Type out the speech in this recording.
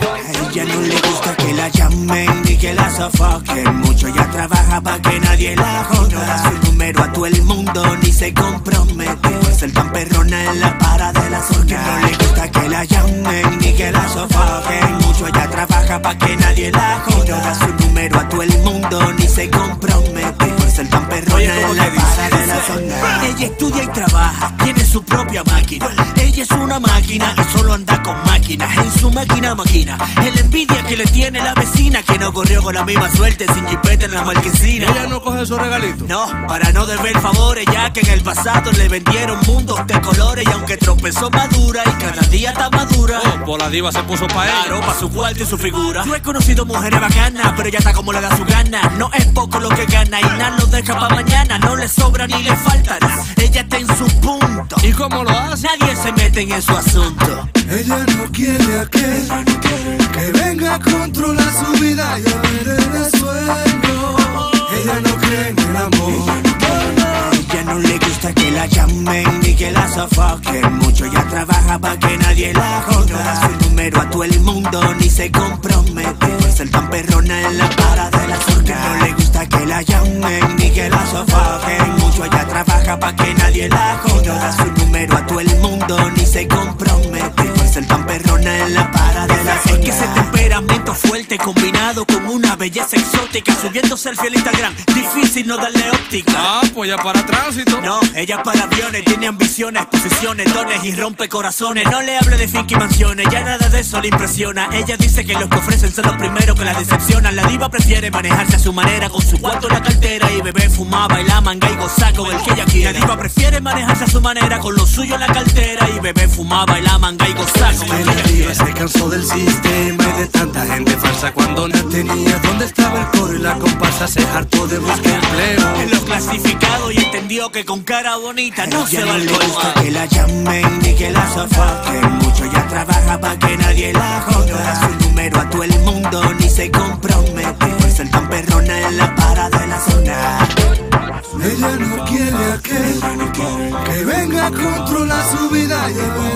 A ella no le gusta que la llamen ni que la sofoquen. Mucho ya trabaja para que nadie la joda. No da su número a todo el mundo ni se compromete. Por ser tan perrona en la para de la zona. No le gusta que la llamen ni que la sofoquen. Mucho ya trabaja para que nadie la joda. No da su número a todo el mundo ni se compromete. Estudia y trabaja, tiene su propia máquina. Ella es una máquina y solo anda. Su máquina máquina. El envidia que le tiene la vecina que no corrió con la misma suerte sin jipeta en la marquesina. Ella no coge esos regalitos. No, para no deber favores, ya que en el pasado le vendieron mundos de colores y aunque tropezó madura y cada día está madura. Oh, por la diva se puso pa' ella. Claro, pa' su cuarto y su figura. Yo he conocido mujeres bacanas, pero ella está como le da su gana. No es poco lo que gana y nada lo deja pa' mañana. No le sobra ni le falta nada. Ella está en su punto. ¿Y cómo lo hace? Nadie se mete en su asunto. Ella no quiere a que, que venga a controlar su vida y a ver el sueño. Ella no cree en el amor. Ella no le gusta que la llamen ni que la sofoquen. Mucho ya trabaja para que nadie la joda. Su número a todo el mundo ni se compromete. Por ser tan perrona en la para de la zona. No le gusta que la llamen ni que la sofoquen. Mucho ella trabaja para que nadie la joda. Mundo ni combinado con una belleza exótica. Subiendo selfie al Instagram. Difícil no darle óptica. Ah, pues ya para tránsito. No, ella es para aviones, tiene ambiciones, posiciones, dones y rompe corazones. No le hable de finca y mansiones, ya nada de eso le impresiona. Ella dice que los que ofrecen son los primeros que la decepcionan. La diva prefiere manejarse a su manera, con su cuarto en la cartera y beber, fumar, bailar, manga y gozar con el que ella quiera. La diva prefiere manejarse a su manera, con lo suyo en la cartera y beber, fumar, bailar, manga y gozar con el que La ella diva quiera. se cansó del tanta cuando la tenía. ¿Dónde estaba el coro y la comparsa? Se hartó de buscar empleo. En lo clasificado y entendió que con cara bonita no se va no al le gusta que la llamen ni que la sofoquen. Mucho ya trabaja para que nadie la joda. No da su número a todo el mundo ni se compromete. Por ser tan perrona en la para de la zona. Ella no quiere a que, que venga a controlar su vida y